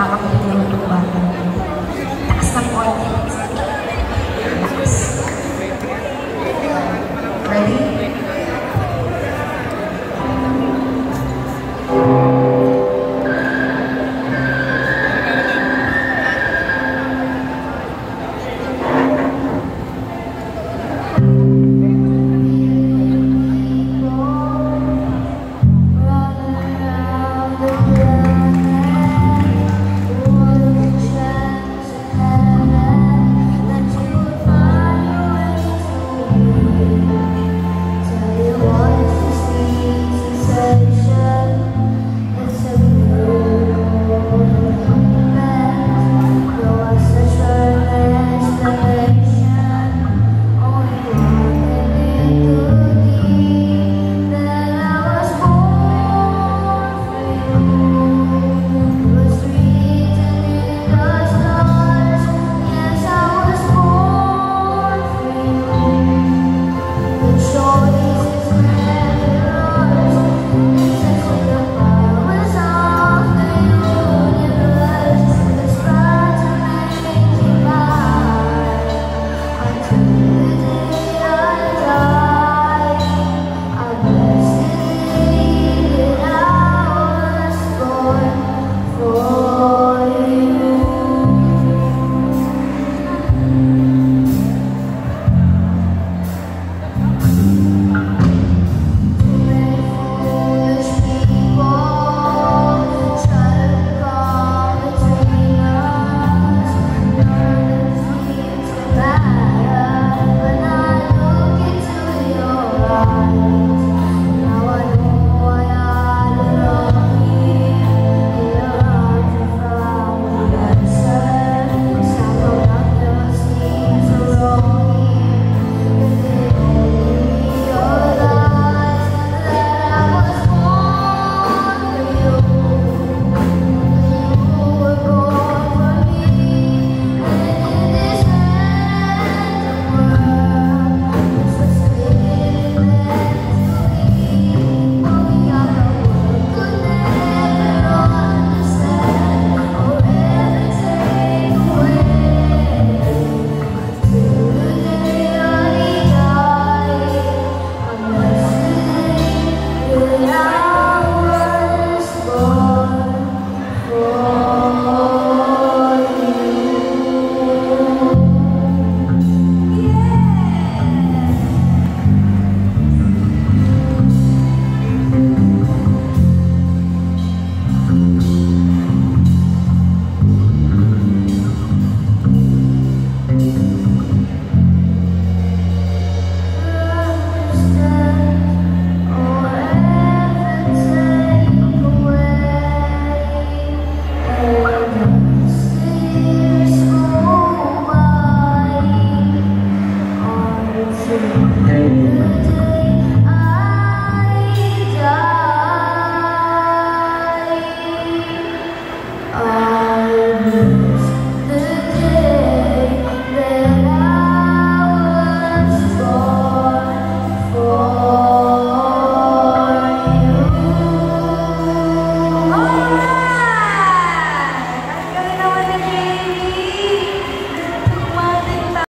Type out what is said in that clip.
Akan.